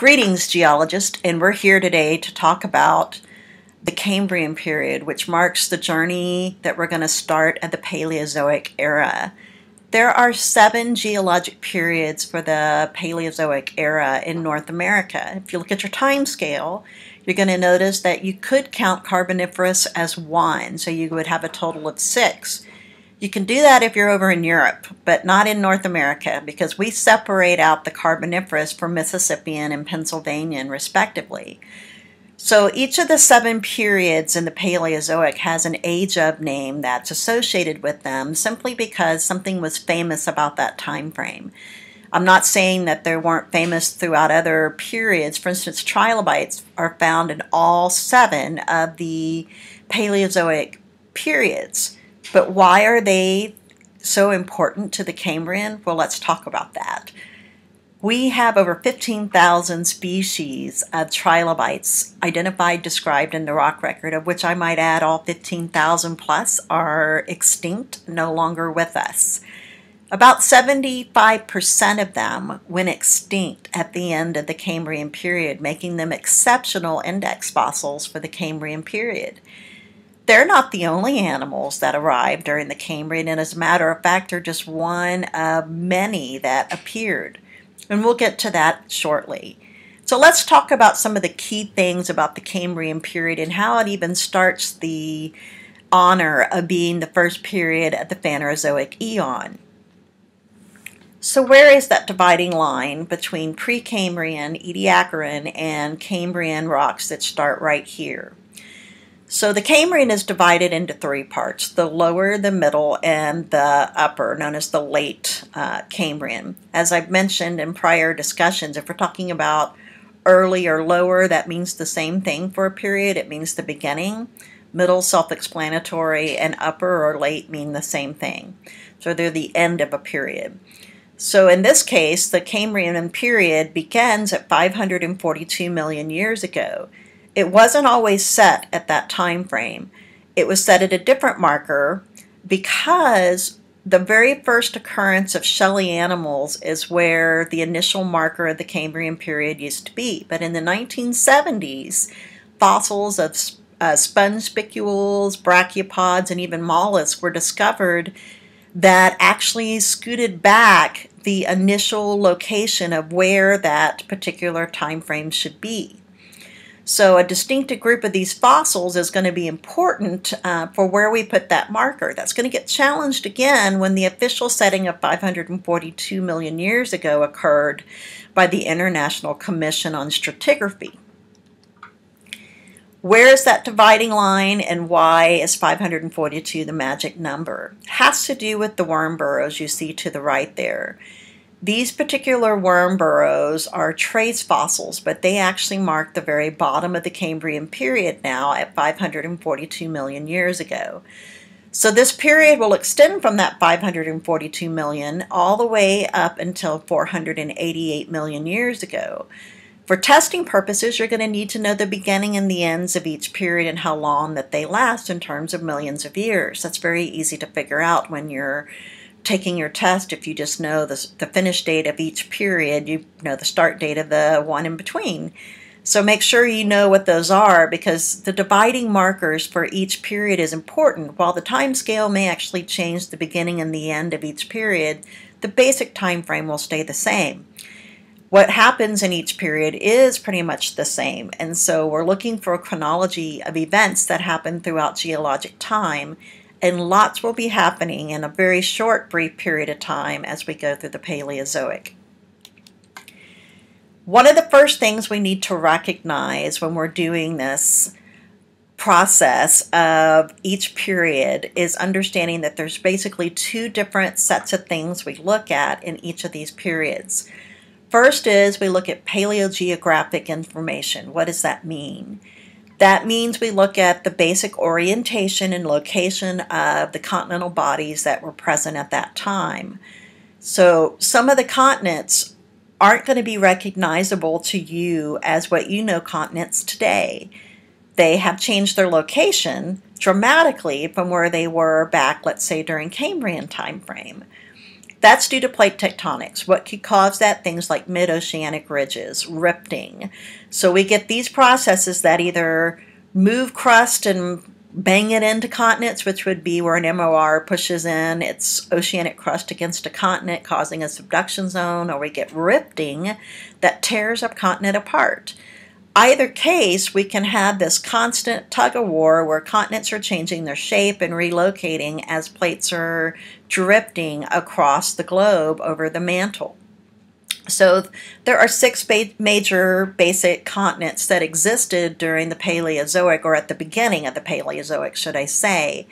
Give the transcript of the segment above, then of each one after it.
Greetings, geologists, and we're here today to talk about the Cambrian period, which marks the journey that we're going to start at the Paleozoic era. There are seven geologic periods for the Paleozoic era in North America. If you look at your time scale, you're going to notice that you could count Carboniferous as one, so you would have a total of six. You can do that if you're over in Europe, but not in North America because we separate out the Carboniferous from Mississippian and Pennsylvanian respectively. So each of the seven periods in the Paleozoic has an age of name that's associated with them simply because something was famous about that time frame. I'm not saying that they weren't famous throughout other periods. For instance, trilobites are found in all seven of the Paleozoic periods. But why are they so important to the Cambrian? Well, let's talk about that. We have over 15,000 species of trilobites identified, described in the rock record, of which I might add all 15,000 plus are extinct, no longer with us. About 75% of them went extinct at the end of the Cambrian period, making them exceptional index fossils for the Cambrian period. They're not the only animals that arrived during the Cambrian, and as a matter of fact, they're just one of many that appeared. And we'll get to that shortly. So let's talk about some of the key things about the Cambrian period and how it even starts the honor of being the first period of the Phanerozoic eon. So where is that dividing line between Precambrian, Ediacaran, and Cambrian rocks that start right here? So the Cambrian is divided into three parts, the lower, the middle, and the upper, known as the late uh, Cambrian. As I've mentioned in prior discussions, if we're talking about early or lower, that means the same thing for a period. It means the beginning. Middle, self-explanatory, and upper or late mean the same thing. So they're the end of a period. So in this case, the Cambrian period begins at 542 million years ago. It wasn't always set at that time frame. It was set at a different marker because the very first occurrence of shelly animals is where the initial marker of the Cambrian period used to be. But in the 1970s, fossils of uh, sponge spicules, brachiopods, and even mollusks were discovered that actually scooted back the initial location of where that particular time frame should be. So a distinctive group of these fossils is going to be important uh, for where we put that marker. That's going to get challenged again when the official setting of 542 million years ago occurred by the International Commission on Stratigraphy. Where is that dividing line and why is 542 the magic number? It has to do with the worm burrows you see to the right there. These particular worm burrows are trace fossils, but they actually mark the very bottom of the Cambrian period now at 542 million years ago. So this period will extend from that 542 million all the way up until 488 million years ago. For testing purposes, you're going to need to know the beginning and the ends of each period and how long that they last in terms of millions of years. That's very easy to figure out when you're taking your test, if you just know the, the finish date of each period, you know the start date of the one in between. So make sure you know what those are because the dividing markers for each period is important. While the time scale may actually change the beginning and the end of each period, the basic time frame will stay the same. What happens in each period is pretty much the same, and so we're looking for a chronology of events that happen throughout geologic time and lots will be happening in a very short, brief period of time as we go through the Paleozoic. One of the first things we need to recognize when we're doing this process of each period is understanding that there's basically two different sets of things we look at in each of these periods. First is we look at paleogeographic information. What does that mean? That means we look at the basic orientation and location of the continental bodies that were present at that time. So some of the continents aren't going to be recognizable to you as what you know continents today. They have changed their location dramatically from where they were back, let's say, during Cambrian time frame. That's due to plate tectonics. What could cause that? Things like mid-oceanic ridges, rifting. So we get these processes that either move crust and bang it into continents, which would be where an MOR pushes in its oceanic crust against a continent, causing a subduction zone, or we get rifting that tears a continent apart. Either case, we can have this constant tug of war where continents are changing their shape and relocating as plates are drifting across the globe over the mantle. So there are six ba major basic continents that existed during the Paleozoic, or at the beginning of the Paleozoic, should I say.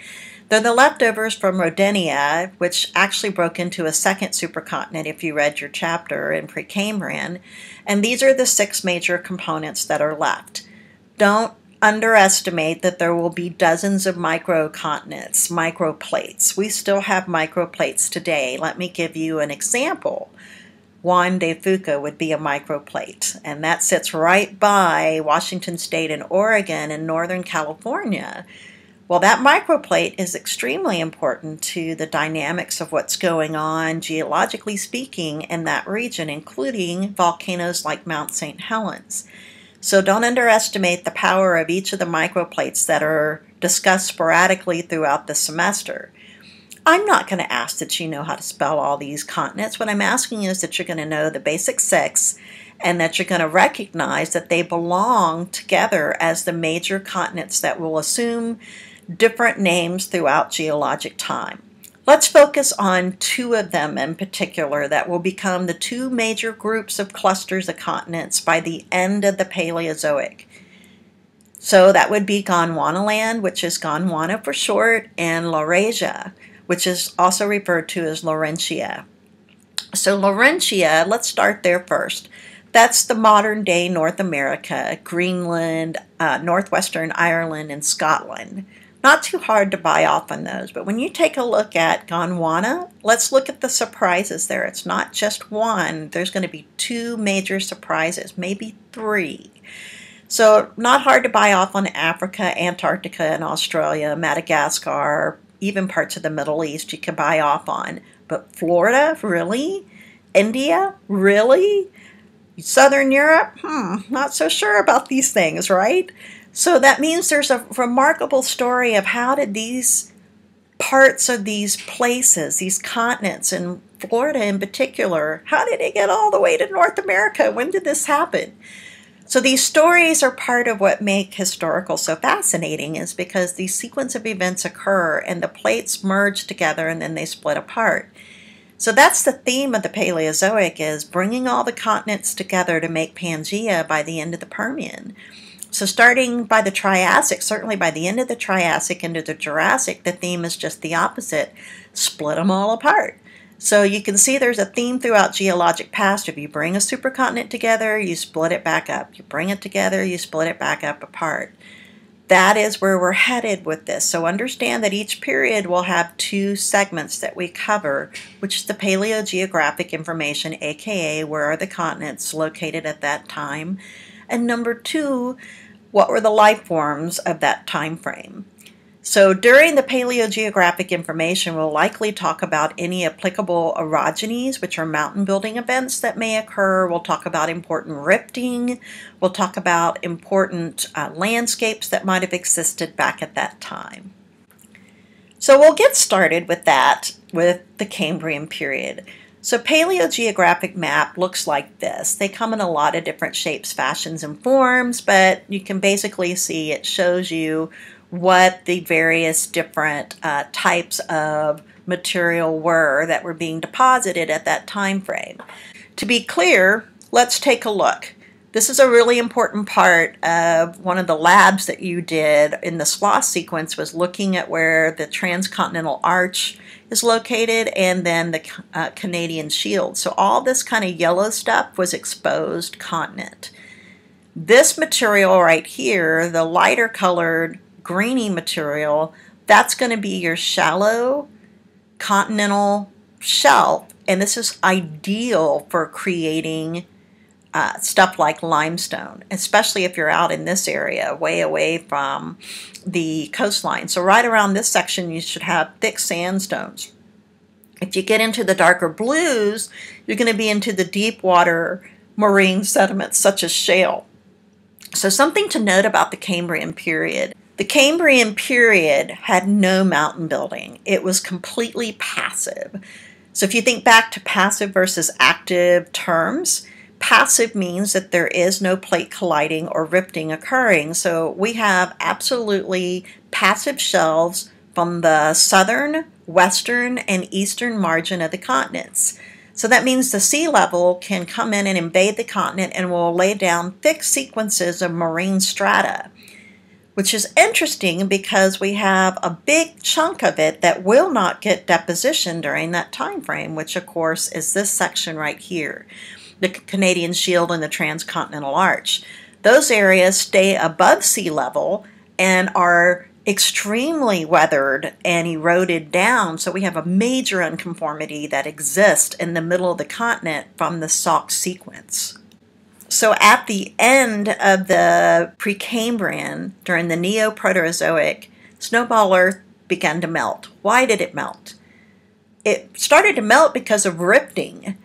They're the leftovers from Rodinia, which actually broke into a second supercontinent if you read your chapter in Precambrian. And these are the six major components that are left. Don't underestimate that there will be dozens of microcontinents, microplates. We still have microplates today. Let me give you an example. Juan de Fuca would be a microplate, and that sits right by Washington State and Oregon in Northern California. Well, that microplate is extremely important to the dynamics of what's going on, geologically speaking, in that region, including volcanoes like Mount St. Helens. So don't underestimate the power of each of the microplates that are discussed sporadically throughout the semester. I'm not going to ask that you know how to spell all these continents. What I'm asking is that you're going to know the basic six and that you're going to recognize that they belong together as the major continents that will assume different names throughout geologic time. Let's focus on two of them in particular that will become the two major groups of clusters of continents by the end of the Paleozoic. So that would be Gondwanaland, which is Gondwana for short, and Laurasia which is also referred to as Laurentia. So Laurentia, let's start there first. That's the modern day North America, Greenland, uh, Northwestern Ireland, and Scotland. Not too hard to buy off on those, but when you take a look at Gondwana, let's look at the surprises there. It's not just one, there's going to be two major surprises, maybe three. So, not hard to buy off on Africa, Antarctica, and Australia, Madagascar, even parts of the Middle East you can buy off on. But Florida, really? India, really? Southern Europe, hmm, not so sure about these things, right? So that means there's a remarkable story of how did these parts of these places, these continents, and Florida in particular, how did it get all the way to North America? When did this happen? So these stories are part of what make historical so fascinating is because these sequence of events occur and the plates merge together and then they split apart. So that's the theme of the Paleozoic is bringing all the continents together to make Pangea by the end of the Permian. So starting by the Triassic, certainly by the end of the Triassic into the Jurassic, the theme is just the opposite. Split them all apart. So you can see there's a theme throughout geologic past. If you bring a supercontinent together, you split it back up. You bring it together, you split it back up apart. That is where we're headed with this. So understand that each period will have two segments that we cover, which is the paleogeographic information, aka where are the continents located at that time, and number two, what were the life forms of that time frame. So during the paleogeographic information, we'll likely talk about any applicable orogenies, which are mountain building events that may occur. We'll talk about important rifting. We'll talk about important uh, landscapes that might have existed back at that time. So we'll get started with that with the Cambrian period. So paleogeographic map looks like this. They come in a lot of different shapes, fashions, and forms, but you can basically see it shows you what the various different uh, types of material were that were being deposited at that time frame. To be clear, let's take a look. This is a really important part of one of the labs that you did in the Sloss sequence was looking at where the transcontinental arch is located and then the uh, Canadian shield. So all this kind of yellow stuff was exposed continent. This material right here, the lighter colored grainy material, that's going to be your shallow continental shelf. And this is ideal for creating uh, stuff like limestone, especially if you're out in this area, way away from the coastline. So right around this section, you should have thick sandstones. If you get into the darker blues, you're going to be into the deep water marine sediments such as shale. So, something to note about the Cambrian period. The Cambrian period had no mountain building, it was completely passive. So, if you think back to passive versus active terms, passive means that there is no plate colliding or rifting occurring. So, we have absolutely passive shelves from the southern, western, and eastern margin of the continents. So that means the sea level can come in and invade the continent and will lay down thick sequences of marine strata, which is interesting because we have a big chunk of it that will not get deposition during that time frame, which of course is this section right here, the Canadian Shield and the Transcontinental Arch. Those areas stay above sea level and are extremely weathered and eroded down. So we have a major unconformity that exists in the middle of the continent from the Sauk sequence. So at the end of the Precambrian, during the Neoproterozoic, snowball Earth began to melt. Why did it melt? It started to melt because of rifting,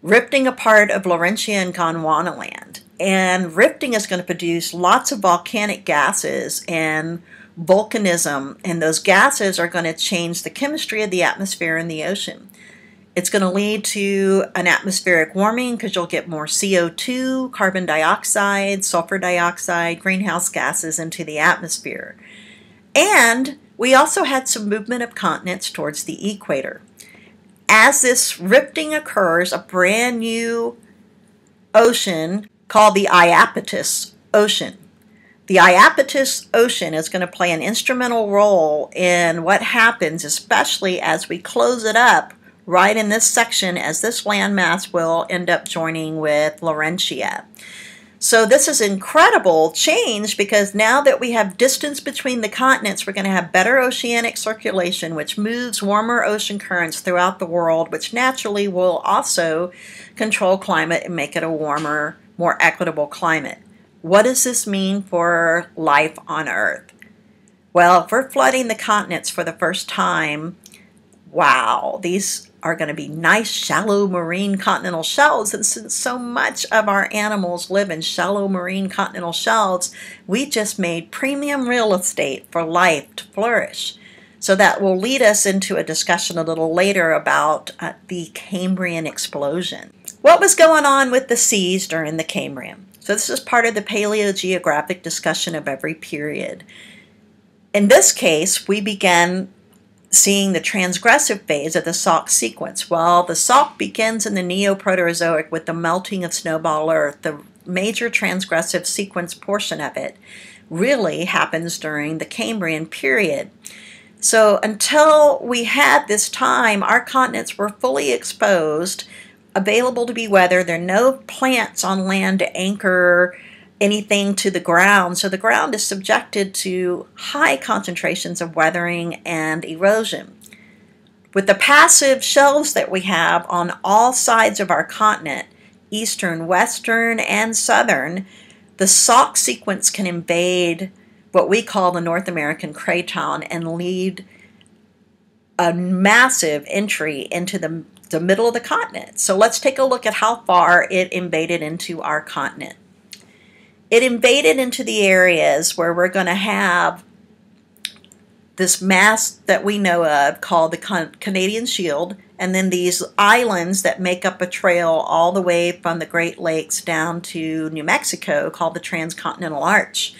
rifting a part of Laurentia and Gondwanaland. And rifting is going to produce lots of volcanic gases and volcanism, and those gases are going to change the chemistry of the atmosphere and the ocean. It's going to lead to an atmospheric warming because you'll get more CO2, carbon dioxide, sulfur dioxide, greenhouse gases into the atmosphere. And we also had some movement of continents towards the equator. As this rifting occurs, a brand new ocean called the Iapetus Ocean the Iapetus Ocean is going to play an instrumental role in what happens, especially as we close it up right in this section, as this landmass will end up joining with Laurentia. So this is incredible change because now that we have distance between the continents, we're going to have better oceanic circulation, which moves warmer ocean currents throughout the world, which naturally will also control climate and make it a warmer, more equitable climate. What does this mean for life on Earth? Well, if we're flooding the continents for the first time, wow, these are going to be nice, shallow marine continental shelves. And since so much of our animals live in shallow marine continental shelves, we just made premium real estate for life to flourish. So that will lead us into a discussion a little later about uh, the Cambrian explosion. What was going on with the seas during the Cambrian? So this is part of the paleogeographic discussion of every period. In this case, we began seeing the transgressive phase of the Sauk sequence. Well, the Sauk begins in the Neoproterozoic with the melting of snowball Earth. The major transgressive sequence portion of it really happens during the Cambrian period. So until we had this time, our continents were fully exposed available to be weathered. There are no plants on land to anchor anything to the ground. So the ground is subjected to high concentrations of weathering and erosion. With the passive shelves that we have on all sides of our continent, eastern, western, and southern, the Sauk sequence can invade what we call the North American craton and lead a massive entry into the the middle of the continent. So let's take a look at how far it invaded into our continent. It invaded into the areas where we're going to have this mass that we know of called the Canadian Shield, and then these islands that make up a trail all the way from the Great Lakes down to New Mexico called the Transcontinental Arch.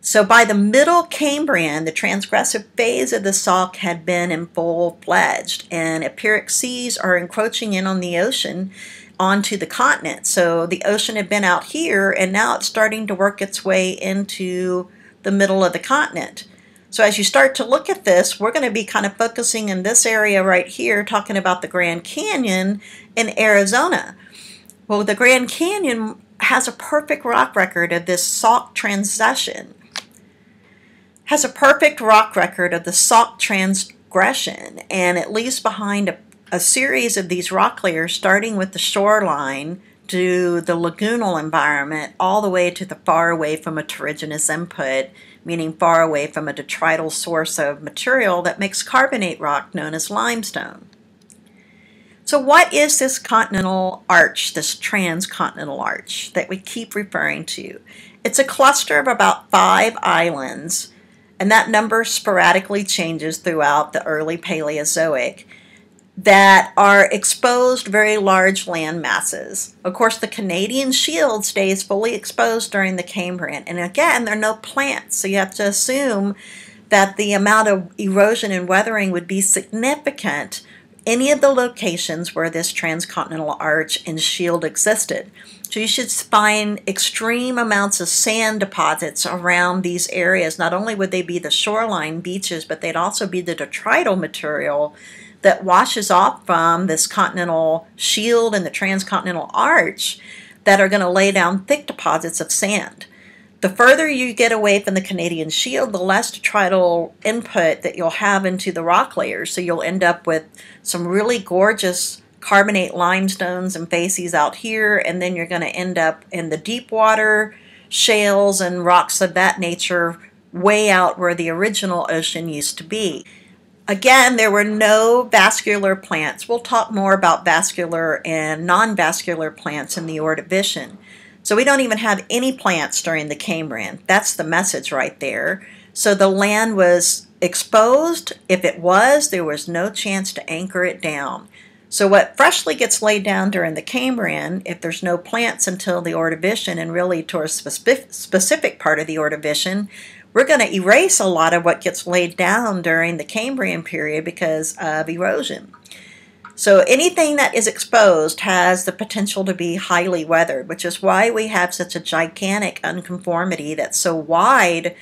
So by the middle Cambrian, the transgressive phase of the Sauk had been in full fledged, and Epeiric seas are encroaching in on the ocean onto the continent. So the ocean had been out here, and now it's starting to work its way into the middle of the continent. So as you start to look at this, we're going to be kind of focusing in this area right here, talking about the Grand Canyon in Arizona. Well, the Grand Canyon has a perfect rock record of this Sauk transition has a perfect rock record of the Sauk transgression, and it leaves behind a, a series of these rock layers starting with the shoreline to the lagoonal environment all the way to the far away from a terrigenous input, meaning far away from a detrital source of material that makes carbonate rock known as limestone. So, what is this continental arch, this transcontinental arch that we keep referring to? It's a cluster of about five islands, and that number sporadically changes throughout the early Paleozoic that are exposed very large land masses. Of course, the Canadian Shield stays fully exposed during the Cambrian, and again, there are no plants, so you have to assume that the amount of erosion and weathering would be significant any of the locations where this transcontinental arch and shield existed. So you should find extreme amounts of sand deposits around these areas. Not only would they be the shoreline beaches, but they'd also be the detrital material that washes off from this continental shield and the transcontinental arch that are going to lay down thick deposits of sand. The further you get away from the Canadian Shield, the less detrital input that you'll have into the rock layers. So you'll end up with some really gorgeous carbonate limestones and facies out here, and then you're going to end up in the deep water shales and rocks of that nature way out where the original ocean used to be. Again, there were no vascular plants. We'll talk more about vascular and non-vascular plants in the Ordovician. So we don't even have any plants during the Cambrian. That's the message right there. So the land was exposed. If it was, there was no chance to anchor it down. So what freshly gets laid down during the Cambrian, if there's no plants until the Ordovician and really towards specific part of the Ordovician, we're going to erase a lot of what gets laid down during the Cambrian period because of erosion. So anything that is exposed has the potential to be highly weathered, which is why we have such a gigantic unconformity that's so wide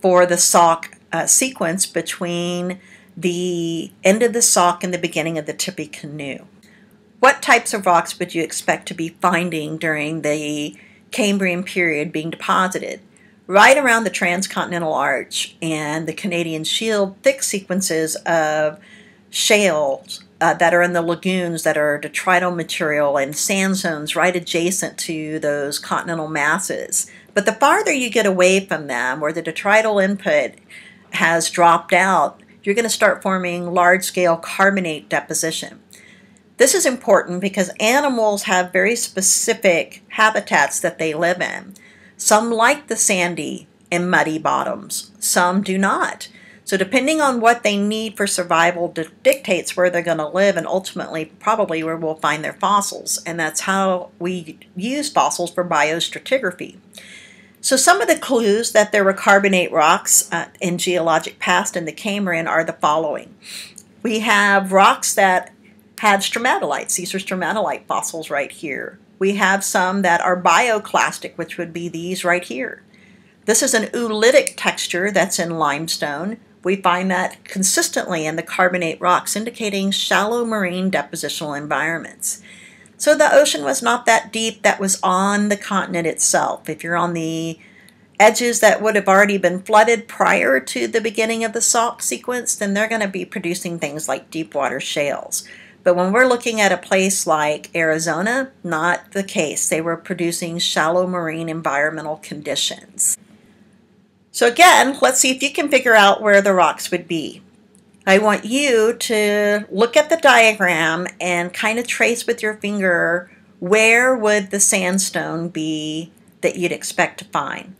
for the Sauk uh, sequence between the end of the Sauk and the beginning of the Tippecanoe. What types of rocks would you expect to be finding during the Cambrian period being deposited? Right around the transcontinental arch and the Canadian Shield, thick sequences of shales uh, that are in the lagoons that are detrital material and sand zones right adjacent to those continental masses. But the farther you get away from them, where the detrital input has dropped out, you're going to start forming large scale carbonate deposition. This is important because animals have very specific habitats that they live in. Some like the sandy and muddy bottoms, some do not. So depending on what they need for survival dictates where they're going to live and ultimately probably where we'll find their fossils. And that's how we use fossils for biostratigraphy. So some of the clues that there were carbonate rocks uh, in geologic past in the Cambrian are the following. We have rocks that had stromatolites. These are stromatolite fossils right here. We have some that are bioclastic, which would be these right here. This is an oolitic texture that's in limestone. We find that consistently in the carbonate rocks, indicating shallow marine depositional environments. So the ocean was not that deep that was on the continent itself. If you're on the edges that would have already been flooded prior to the beginning of the Sauk sequence, then they're going to be producing things like deep water shales. But when we're looking at a place like Arizona, not the case. They were producing shallow marine environmental conditions. So again, let's see if you can figure out where the rocks would be. I want you to look at the diagram and kind of trace with your finger where would the sandstone be that you'd expect to find.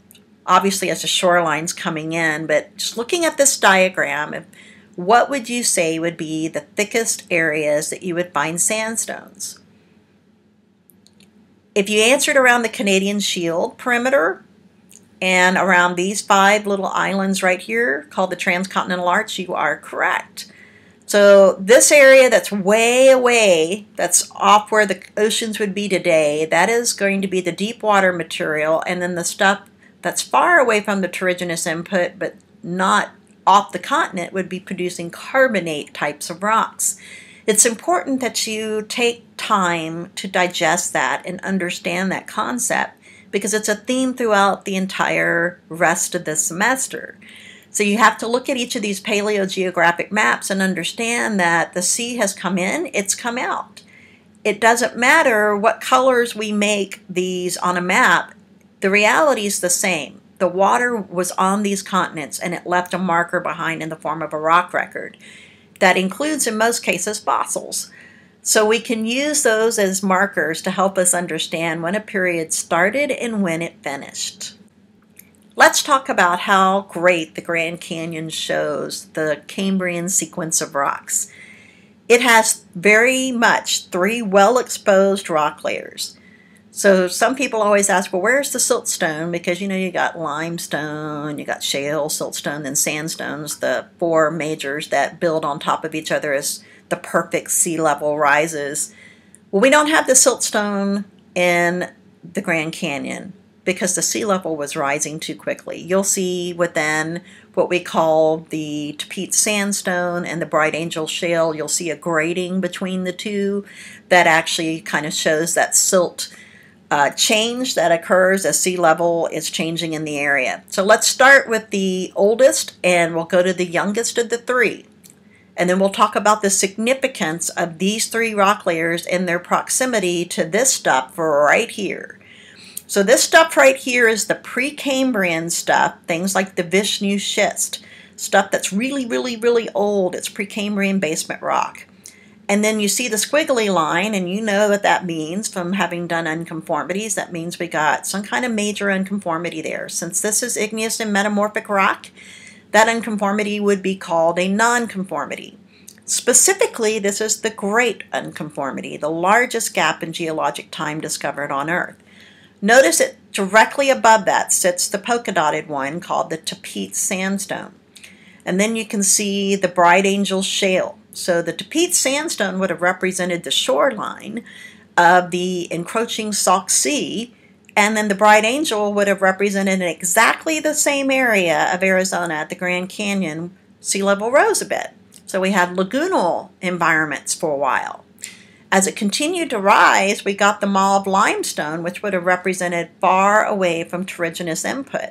Obviously as the shoreline's coming in, but just looking at this diagram, what would you say would be the thickest areas that you would find sandstones? If you answered around the Canadian Shield perimeter, and around these five little islands right here called the Transcontinental Arch, you are correct. So this area that's way away, that's off where the oceans would be today, that is going to be the deep water material. And then the stuff that's far away from the terrigenous input, but not off the continent, would be producing carbonate types of rocks. It's important that you take time to digest that and understand that concept because it's a theme throughout the entire rest of the semester. So you have to look at each of these paleogeographic maps and understand that the sea has come in, it's come out. It doesn't matter what colors we make these on a map, the reality is the same. The water was on these continents and it left a marker behind in the form of a rock record. That includes, in most cases, fossils. So we can use those as markers to help us understand when a period started and when it finished. Let's talk about how great the Grand Canyon shows the Cambrian sequence of rocks. It has very much three well exposed rock layers. So some people always ask, well, where's the siltstone? Because you know you got limestone, you got shale, siltstone, and sandstones, the four majors that build on top of each other as the perfect sea level rises. Well, we don't have the siltstone in the Grand Canyon because the sea level was rising too quickly. You'll see within what we call the Tapeats sandstone and the Bright Angel shale, you'll see a grading between the two that actually kind of shows that silt uh, change that occurs as sea level is changing in the area. So let's start with the oldest and we'll go to the youngest of the three. And then we'll talk about the significance of these three rock layers and their proximity to this stuff right here. So this stuff right here is the Precambrian stuff, things like the Vishnu schist, stuff that's really, really, really old. It's Precambrian basement rock. And then you see the squiggly line, and you know what that means from having done unconformities. That means we got some kind of major unconformity there. Since this is igneous and metamorphic rock, that unconformity would be called a nonconformity. Specifically, this is the Great Unconformity, the largest gap in geologic time discovered on Earth. Notice that directly above that sits the polka dotted one called the Tapeats Sandstone. And then you can see the Bright Angel Shale. So the Tapeats sandstone would have represented the shoreline of the encroaching Sauk Sea, and then the Bright Angel would have represented exactly the same area of Arizona at the Grand Canyon. Sea level rose a bit. So we had lagoonal environments for a while. As it continued to rise, we got the Muav limestone, which would have represented far away from terrigenous input.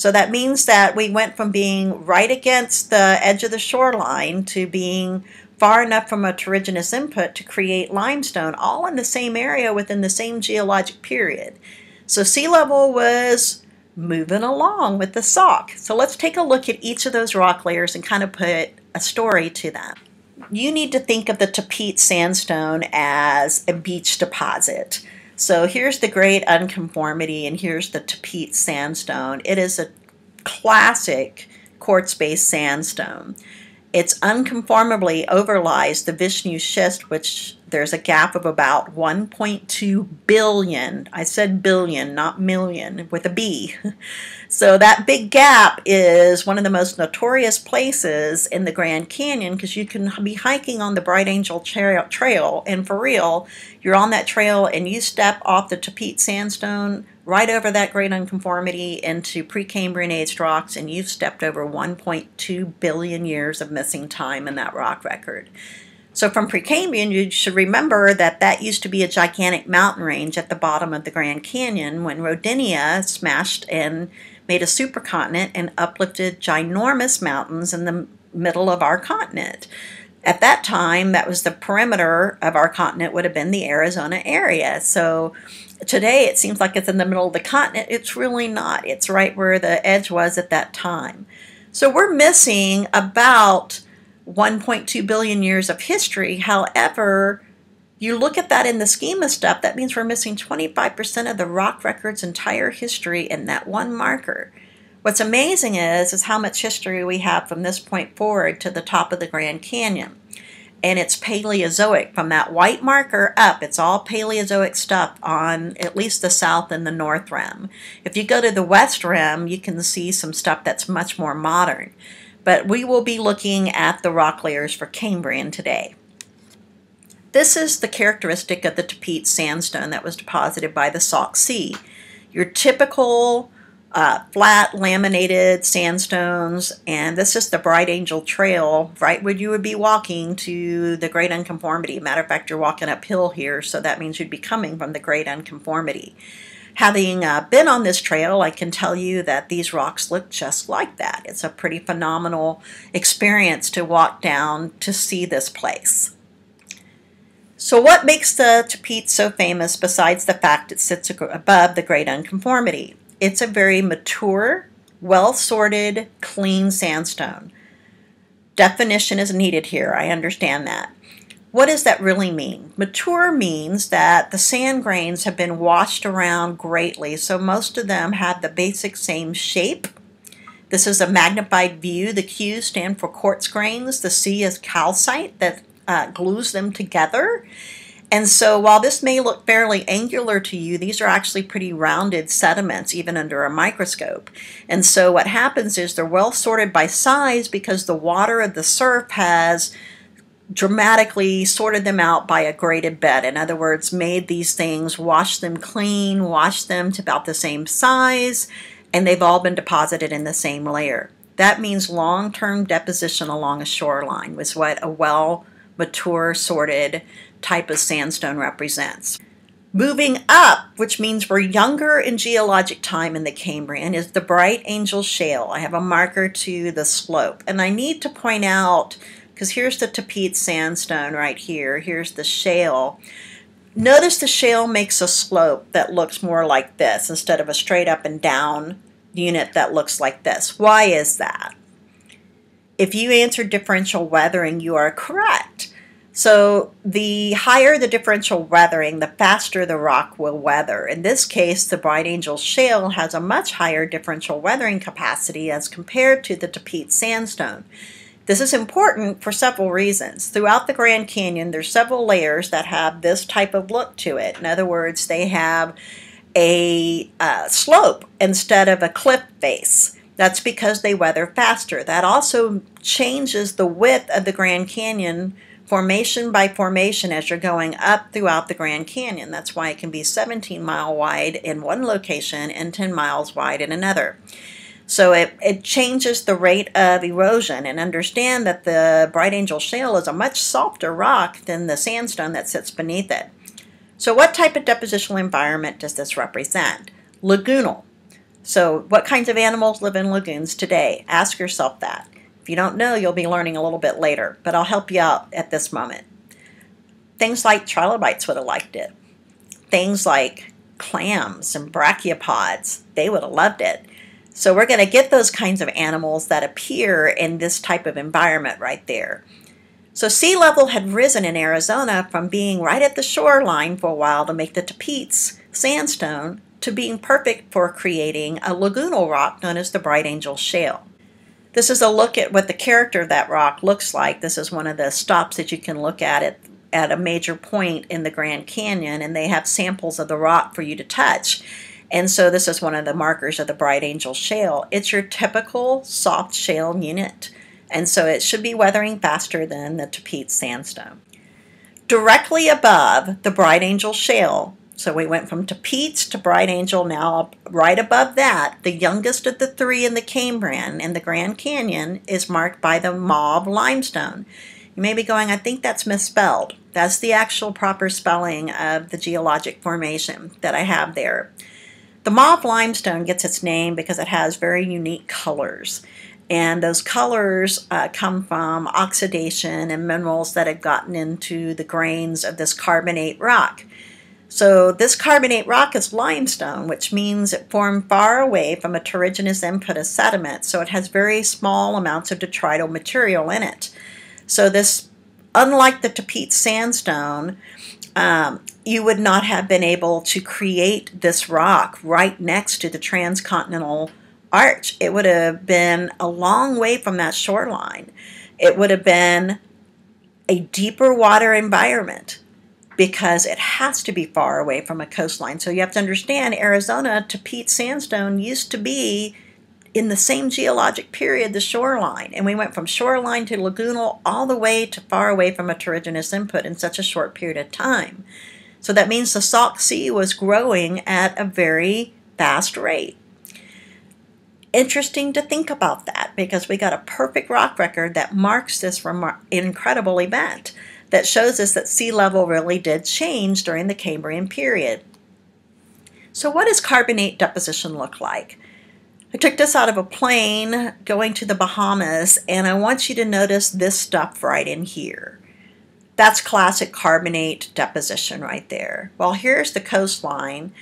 So that means that we went from being right against the edge of the shoreline to being far enough from a terrigenous input to create limestone, all in the same area within the same geologic period. So sea level was moving along with the Sauk. So let's take a look at each of those rock layers and kind of put a story to them. You need to think of the Tapeats sandstone as a beach deposit. So here's the great unconformity, and here's the Tapeats sandstone. It is a classic quartz-based sandstone. It's unconformably overlies the Vishnu schist, which there's a gap of about 1.2 billion. I said billion, not million, with a B. So that big gap is one of the most notorious places in the Grand Canyon because you can be hiking on the Bright Angel Trail, and for real, you're on that trail and you step off the Tapeats Sandstone right over that great unconformity into Precambrian aged rocks, and you've stepped over 1.2 billion years of missing time in that rock record. So from Precambrian, you should remember that that used to be a gigantic mountain range at the bottom of the Grand Canyon when Rodinia smashed and made a supercontinent and uplifted ginormous mountains in the middle of our continent. At that time, that was the perimeter of our continent would have been the Arizona area. So today it seems like it's in the middle of the continent. It's really not. It's right where the edge was at that time. So we're missing about 1.2 billion years of history. However, you look at that in the scheme of stuff, that means we're missing 25% of the rock record's entire history in that one marker. What's amazing is, is how much history we have from this point forward to the top of the Grand Canyon. And it's Paleozoic. From that white marker up, it's all Paleozoic stuff on at least the south and the north rim. If you go to the west rim, you can see some stuff that's much more modern. But we will be looking at the rock layers for Cambrian today. This is the characteristic of the Tapeats sandstone that was deposited by the Sauk Sea. Your typical uh, flat laminated sandstones, and this is the Bright Angel Trail, right where you would be walking to the Great Unconformity. Matter of fact, you're walking uphill here, so that means you'd be coming from the Great Unconformity. Having uh, been on this trail, I can tell you that these rocks look just like that. It's a pretty phenomenal experience to walk down to see this place. So what makes the Tapeats so famous besides the fact it sits above the Great Unconformity? It's a very mature, well-sorted, clean sandstone. Definition is needed here, I understand that. What does that really mean? Mature means that the sand grains have been washed around greatly, so most of them have the basic same shape. This is a magnified view. The Q's stand for quartz grains. The C is calcite that uh, glues them together. And so while this may look fairly angular to you, these are actually pretty rounded sediments even under a microscope. And so what happens is they're well sorted by size because the water of the surf has dramatically sorted them out by a graded bed. In other words, made these things, washed them clean, washed them to about the same size, and they've all been deposited in the same layer. That means long-term deposition along a shoreline was what a well mature sorted type of sandstone represents. Moving up, which means we're younger in geologic time in the Cambrian, is the Bright Angel Shale. I have a marker to the slope. And I need to point out, because here's the Tapeats sandstone right here, here's the shale. Notice the shale makes a slope that looks more like this instead of a straight up and down unit that looks like this. Why is that? If you answered differential weathering, you are correct. So the higher the differential weathering, the faster the rock will weather. In this case, the Bright Angel Shale has a much higher differential weathering capacity as compared to the Tapeats Sandstone. This is important for several reasons. Throughout the Grand Canyon, there's several layers that have this type of look to it. In other words, they have a uh, slope instead of a cliff face. That's because they weather faster. That also changes the width of the Grand Canyon formation by formation as you're going up throughout the Grand Canyon. That's why it can be 17 mile wide in one location and 10 miles wide in another. So it, it changes the rate of erosion and understand that the Bright Angel Shale is a much softer rock than the sandstone that sits beneath it. So what type of depositional environment does this represent? Lagoonal. So what kinds of animals live in lagoons today? Ask yourself that. If you don't know, you'll be learning a little bit later, but I'll help you out at this moment. Things like trilobites would have liked it. Things like clams and brachiopods, they would have loved it. So we're going to get those kinds of animals that appear in this type of environment right there. So sea level had risen in Arizona from being right at the shoreline for a while to make the Tapeats sandstone to being perfect for creating a lagoonal rock known as the Bright Angel Shale. This is a look at what the character of that rock looks like. This is one of the stops that you can look at it at a major point in the Grand Canyon, and they have samples of the rock for you to touch. And so this is one of the markers of the Bright Angel Shale. It's your typical soft shale unit, and so it should be weathering faster than the Tapeats sandstone. Directly above the Bright Angel Shale so we went from Tapeats to Bright Angel. Now, right above that, the youngest of the three in the Cambrian in the Grand Canyon is marked by the Muav limestone. You may be going, I think that's misspelled. That's the actual proper spelling of the geologic formation that I have there. The Muav limestone gets its name because it has very unique colors. And those colors uh, come from oxidation and minerals that have gotten into the grains of this carbonate rock. So this carbonate rock is limestone, which means it formed far away from a terrigenous input of sediment, so it has very small amounts of detrital material in it. So this, unlike the Tapeats sandstone, um, you would not have been able to create this rock right next to the transcontinental arch. It would have been a long way from that shoreline. It would have been a deeper water environment because it has to be far away from a coastline. So you have to understand Arizona Tapeats sandstone used to be in the same geologic period, the shoreline. And we went from shoreline to lagoonal all the way to far away from a terrigenous input in such a short period of time. So that means the Sauk Sea was growing at a very fast rate. Interesting to think about that because we got a perfect rock record that marks this incredible event that shows us that sea level really did change during the Cambrian period. So what does carbonate deposition look like? I took this out of a plane going to the Bahamas and I want you to notice this stuff right in here. That's classic carbonate deposition right there. Well, here's the coastline.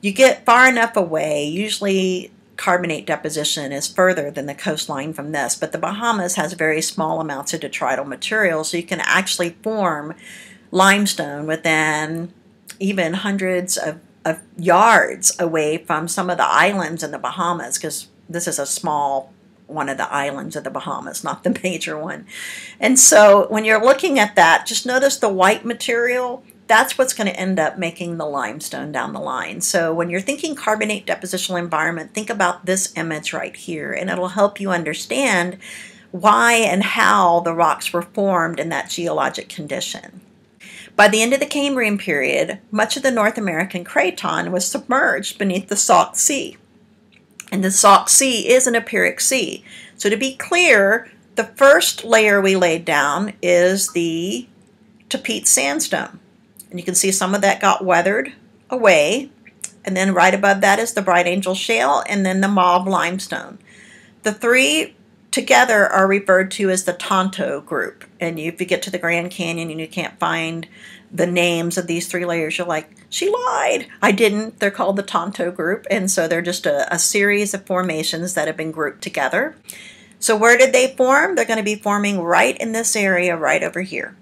You get far enough away, usually carbonate deposition is further than the coastline from this, but the Bahamas has very small amounts of detrital material, so you can actually form limestone within even hundreds of, of yards away from some of the islands in the Bahamas, because this is a small one of the islands of the Bahamas, not the major one. And so when you're looking at that, just notice the white material that's what's going to end up making the limestone down the line. So when you're thinking carbonate depositional environment, think about this image right here, and it'll help you understand why and how the rocks were formed in that geologic condition. By the end of the Cambrian period, much of the North American craton was submerged beneath the Sauk Sea. And the Sauk Sea is an epeiric sea. So to be clear, the first layer we laid down is the Tapeats sandstone. And you can see some of that got weathered away. And then right above that is the Bright Angel Shale and then the Muav Limestone. The three together are referred to as the Tonto group. And if you get to the Grand Canyon and you can't find the names of these three layers, you're like, she lied. I didn't. They're called the Tonto group. And so they're just a, a series of formations that have been grouped together. So where did they form? They're going to be forming right in this area right over here.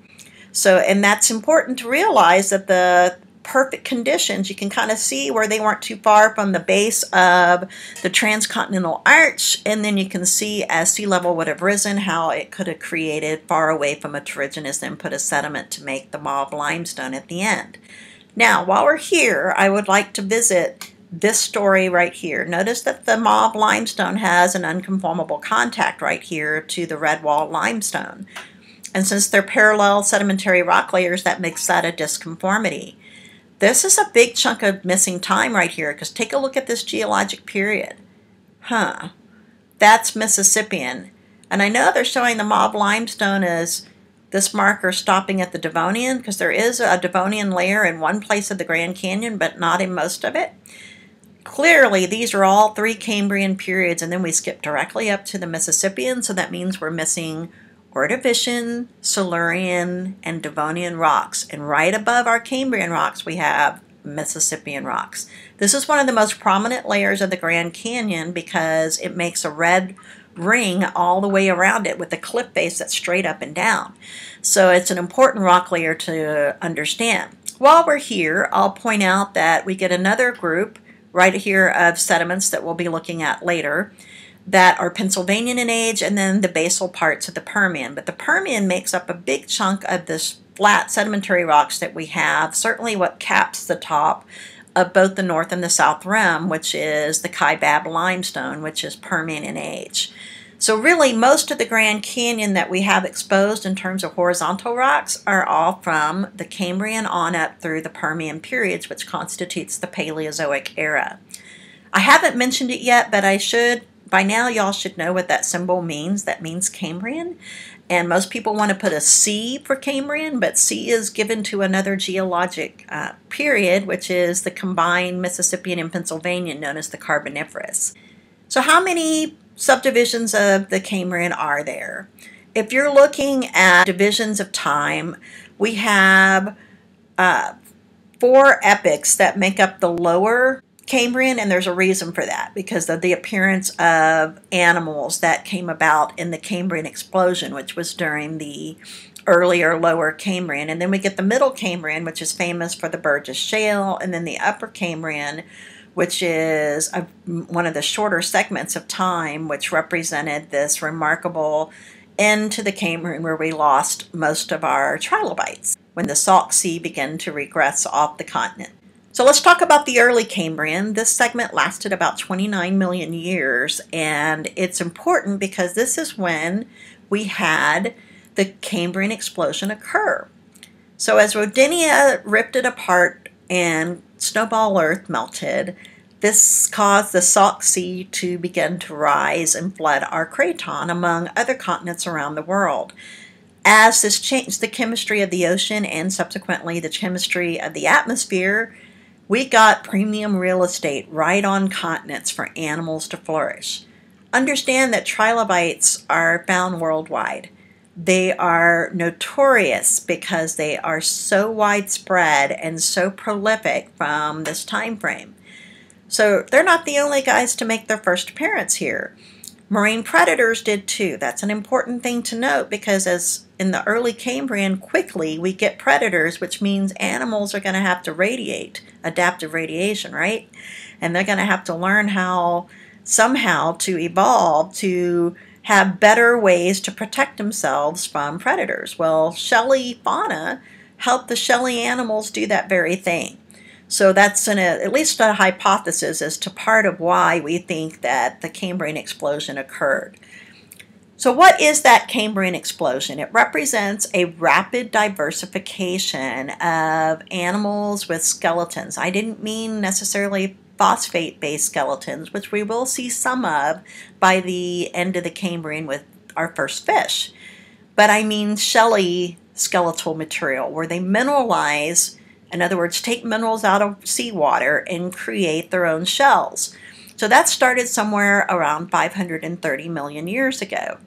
So, and that's important to realize that the perfect conditions, you can kind of see where they weren't too far from the base of the transcontinental arch, and then you can see as sea level would have risen how it could have created far away from a terrigenous and put a sediment to make the Muav limestone at the end. Now, while we're here, I would like to visit this story right here. Notice that the Muav limestone has an unconformable contact right here to the Redwall limestone. And since they're parallel sedimentary rock layers, that makes that a disconformity. This is a big chunk of missing time right here because take a look at this geologic period. Huh. That's Mississippian. And I know they're showing the Muav limestone as this marker stopping at the Devonian because there is a Devonian layer in one place of the Grand Canyon, but not in most of it. Clearly, these are all three Cambrian periods, and then we skip directly up to the Mississippian, so that means we're missing Ordovician, Silurian, and Devonian rocks. And right above our Cambrian rocks, we have Mississippian rocks. This is one of the most prominent layers of the Grand Canyon because it makes a red ring all the way around it with a cliff face that's straight up and down. So it's an important rock layer to understand. While we're here, I'll point out that we get another group right here of sediments that we'll be looking at later that are Pennsylvanian in age, and then the basal parts of the Permian. But the Permian makes up a big chunk of this flat sedimentary rocks that we have, certainly what caps the top of both the north and the south rim, which is the Kaibab limestone, which is Permian in age. So really, most of the Grand Canyon that we have exposed in terms of horizontal rocks are all from the Cambrian on up through the Permian periods, which constitutes the Paleozoic era. I haven't mentioned it yet, but I should by now y'all should know what that symbol means. That means Cambrian. And most people want to put a C for Cambrian, but C is given to another geologic uh, period, which is the combined Mississippian and Pennsylvanian, known as the Carboniferous. So how many subdivisions of the Cambrian are there? If you're looking at divisions of time, we have uh, four epochs that make up the lower Cambrian, and there's a reason for that because of the appearance of animals that came about in the Cambrian explosion, which was during the earlier lower Cambrian. And then we get the middle Cambrian, which is famous for the Burgess Shale, and then the upper Cambrian, which is a, one of the shorter segments of time, which represented this remarkable end to the Cambrian where we lost most of our trilobites when the Sauk Sea began to regress off the continent. So let's talk about the early Cambrian. This segment lasted about 29 million years, and it's important because this is when we had the Cambrian explosion occur. So as Rodinia ripped it apart and snowball Earth melted, this caused the Sauk Sea to begin to rise and flood our craton among other continents around the world. As this changed the chemistry of the ocean and subsequently the chemistry of the atmosphere, we got premium real estate right on continents for animals to flourish. Understand that trilobites are found worldwide. They are notorious because they are so widespread and so prolific from this time frame. So they're not the only guys to make their first appearance here. Marine predators did too. That's an important thing to note because as in the early Cambrian, quickly we get predators, which means animals are going to have to radiate, adaptive radiation, right? And they're going to have to learn how somehow to evolve to have better ways to protect themselves from predators. Well, shelly fauna helped the shelly animals do that very thing. So that's an, uh, at least a hypothesis as to part of why we think that the Cambrian explosion occurred. So what is that Cambrian explosion? It represents a rapid diversification of animals with skeletons. I didn't mean necessarily phosphate-based skeletons, which we will see some of by the end of the Cambrian with our first fish. But I mean shelly skeletal material, where they mineralize in other words, take minerals out of seawater and create their own shells. So that started somewhere around 530 million years ago.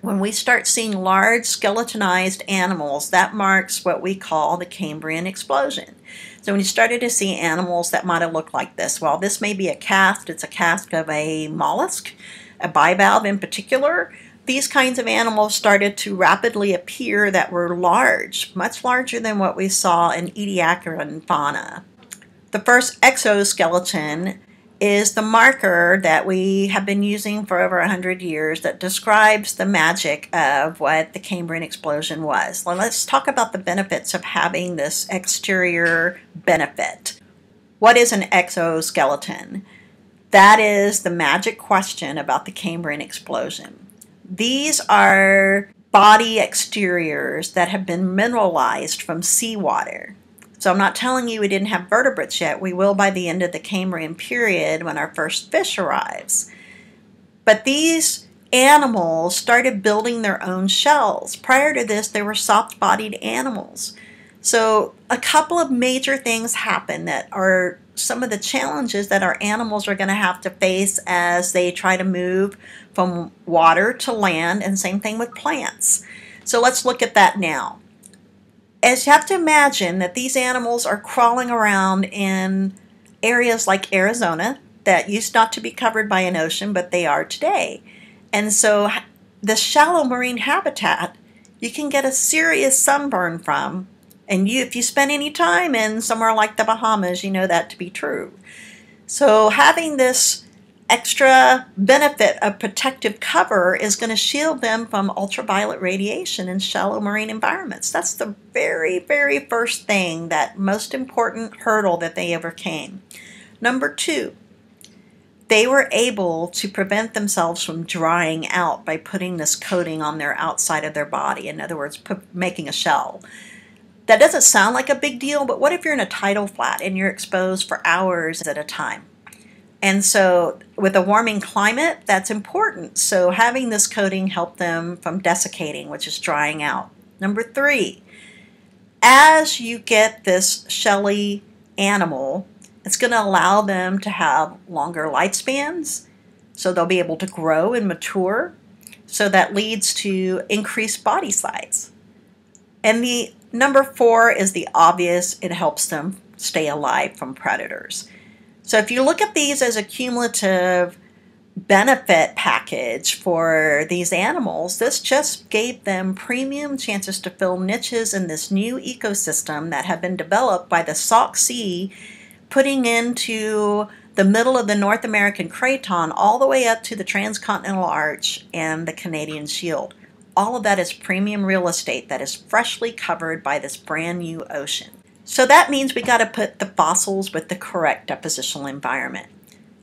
When we start seeing large skeletonized animals, that marks what we call the Cambrian explosion. So when you started to see animals that might have looked like this, well, this may be a cast, it's a cast of a mollusk, a bivalve in particular, these kinds of animals started to rapidly appear that were large, much larger than what we saw in Ediacaran fauna. The first exoskeleton is the marker that we have been using for over 100 years that describes the magic of what the Cambrian explosion was. Well, let's talk about the benefits of having this exterior benefit. What is an exoskeleton? That is the magic question about the Cambrian explosion. These are body exteriors that have been mineralized from seawater. So I'm not telling you we didn't have vertebrates yet. We will by the end of the Cambrian period when our first fish arrives. But these animals started building their own shells. Prior to this, they were soft bodied animals. So a couple of major things happen that are some of the challenges that our animals are going to have to face as they try to move from water to land, and same thing with plants. So let's look at that now. As you have to imagine that these animals are crawling around in areas like Arizona that used not to be covered by an ocean, but they are today. And so the shallow marine habitat you can get a serious sunburn from and you, if you spend any time in somewhere like the Bahamas, you know that to be true. So having this extra benefit of protective cover is going to shield them from ultraviolet radiation in shallow marine environments. That's the very, very first thing, that most important hurdle that they overcame. Number two, they were able to prevent themselves from drying out by putting this coating on their outside of their body. In other words, making a shell. That doesn't sound like a big deal, but what if you're in a tidal flat and you're exposed for hours at a time? And so, with a warming climate, that's important. So, having this coating helped them from desiccating, which is drying out. Number three, as you get this shelly animal, it's going to allow them to have longer lifespans. So, they'll be able to grow and mature. So, that leads to increased body size. And the Number four is the obvious, it helps them stay alive from predators. So if you look at these as a cumulative benefit package for these animals, this just gave them premium chances to fill niches in this new ecosystem that have been developed by the Sauk Sea, putting into the middle of the North American Craton all the way up to the Transcontinental Arch and the Canadian Shield all of that is premium real estate that is freshly covered by this brand new ocean. So that means we got to put the fossils with the correct depositional environment.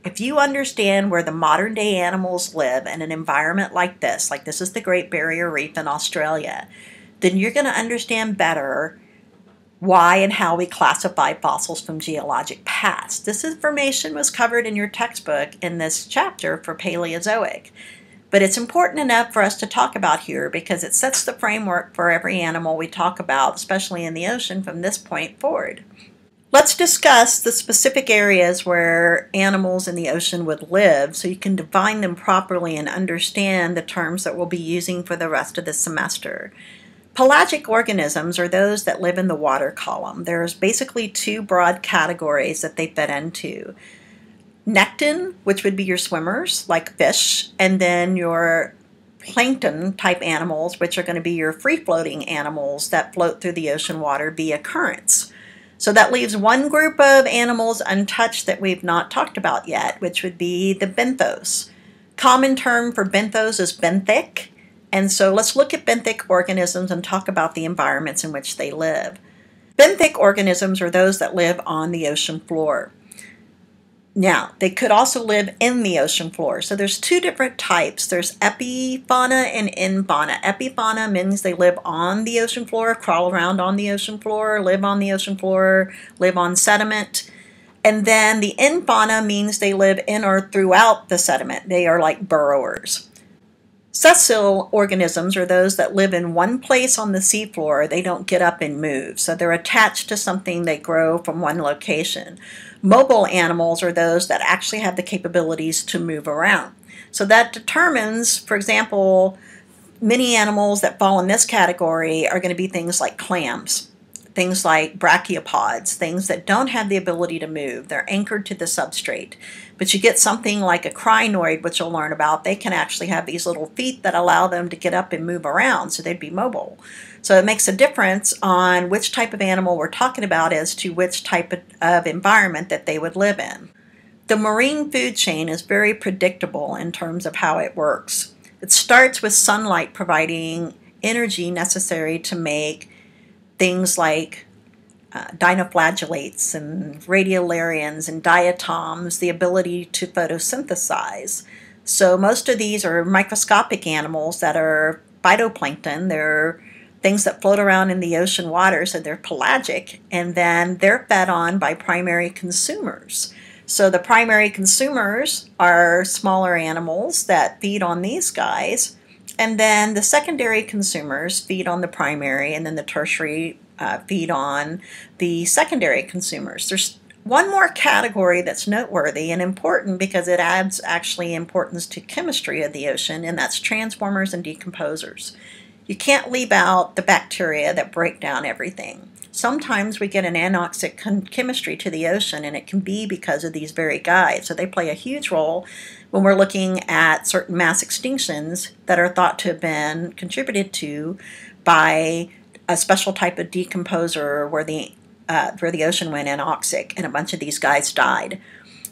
If you understand where the modern day animals live in an environment like this, like this is the Great Barrier Reef in Australia, then you're going to understand better why and how we classify fossils from geologic past. This information was covered in your textbook in this chapter for Paleozoic. But it's important enough for us to talk about here because it sets the framework for every animal we talk about, especially in the ocean, from this point forward. Let's discuss the specific areas where animals in the ocean would live so you can define them properly and understand the terms that we'll be using for the rest of the semester. Pelagic organisms are those that live in the water column. There's basically two broad categories that they fit into. Nekton, which would be your swimmers, like fish, and then your plankton type animals, which are going to be your free floating animals that float through the ocean water via currents. So that leaves one group of animals untouched that we've not talked about yet, which would be the benthos. Common term for benthos is benthic, and so let's look at benthic organisms and talk about the environments in which they live. Benthic organisms are those that live on the ocean floor. Now, they could also live in the ocean floor. So there's two different types. There's epifauna and infauna. Epifauna means they live on the ocean floor, crawl around on the ocean floor, live on the ocean floor, live on sediment. And then the infauna means they live in or throughout the sediment. They are like burrowers. Sessile organisms are those that live in one place on the seafloor. They don't get up and move. So they're attached to something. They grow from one location. Mobile animals are those that actually have the capabilities to move around. So that determines, for example, many animals that fall in this category are going to be things like clams things like brachiopods, things that don't have the ability to move. They're anchored to the substrate. But you get something like a crinoid, which you'll learn about. They can actually have these little feet that allow them to get up and move around, so they'd be mobile. So it makes a difference on which type of animal we're talking about as to which type of environment that they would live in. The marine food chain is very predictable in terms of how it works. It starts with sunlight providing energy necessary to make things like uh, dinoflagellates and radiolarians and diatoms, the ability to photosynthesize. So most of these are microscopic animals that are phytoplankton. They're things that float around in the ocean water, so they're pelagic, and then they're fed on by primary consumers. So the primary consumers are smaller animals that feed on these guys, and then the secondary consumers feed on the primary, and then the tertiary uh, feed on the secondary consumers. There's one more category that's noteworthy and important because it adds actually importance to chemistry of the ocean, and that's transformers and decomposers. You can't leave out the bacteria that break down everything. Sometimes we get an anoxic chemistry to the ocean, and it can be because of these very guys. So they play a huge role when we're looking at certain mass extinctions that are thought to have been contributed to by a special type of decomposer where the uh, where the ocean went anoxic and a bunch of these guys died.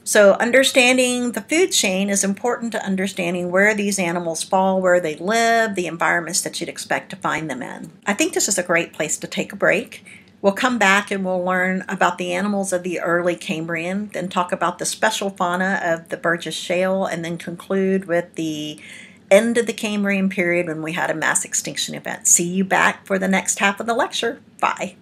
So understanding the food chain is important to understanding where these animals fall, where they live, the environments that you'd expect to find them in. I think this is a great place to take a break. We'll come back and we'll learn about the animals of the early Cambrian, then talk about the special fauna of the Burgess Shale, and then conclude with the end of the Cambrian period when we had a mass extinction event. See you back for the next half of the lecture. Bye.